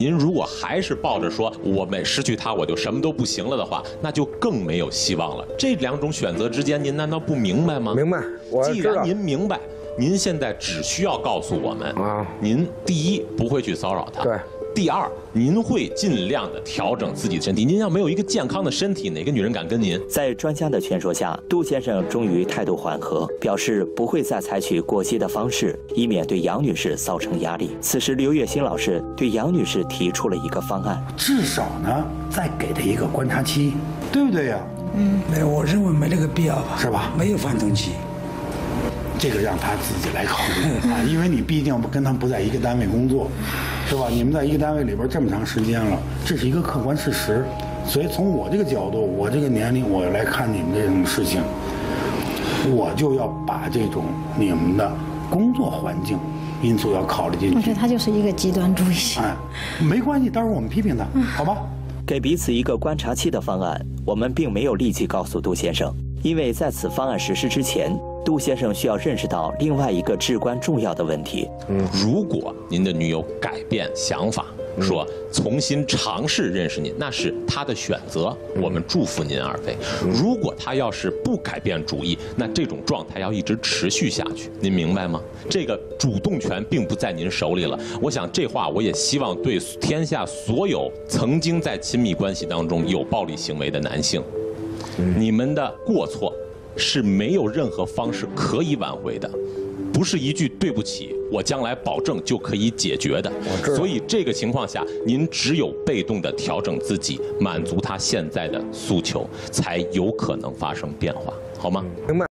您如果还是抱着说我每失去他我就什么都不行了的话，那就更没有希望了。这两种选择之间，您难道不明白吗？明白，我既然您明白，您现在只需要告诉我们啊，您第一不会去骚扰他。对。第二，您会尽量的调整自己的身体。您要没有一个健康的身体，哪个女人敢跟您？在专家的劝说下，杜先生终于态度缓和，表示不会再采取过激的方式，以免对杨女士造成压力。此时，刘月新老师对杨女士提出了一个方案：至少呢，再给她一个观察期，对不对呀？嗯，没有，我认为没那个必要吧？是吧？没有缓冲期。这个让他自己来考虑啊，因为你毕竟跟他们不在一个单位工作，是吧？你们在一个单位里边这么长时间了，这是一个客观事实。所以从我这个角度，我这个年龄，我来看你们这种事情，我就要把这种你们的工作环境因素要考虑进去。我觉得他就是一个极端主义。哎，没关系，到时候我们批评他，好吧？给彼此一个观察期的方案，我们并没有立即告诉杜先生，因为在此方案实施之前。杜先生需要认识到另外一个至关重要的问题：嗯，如果您的女友改变想法，说重新尝试认识您，那是她的选择，我们祝福您二位。如果她要是不改变主意，那这种状态要一直持续下去，您明白吗？这个主动权并不在您手里了。我想这话我也希望对天下所有曾经在亲密关系当中有暴力行为的男性，你们的过错。是没有任何方式可以挽回的，不是一句对不起，我将来保证就可以解决的。所以这个情况下，您只有被动的调整自己，满足他现在的诉求，才有可能发生变化，好吗？明白。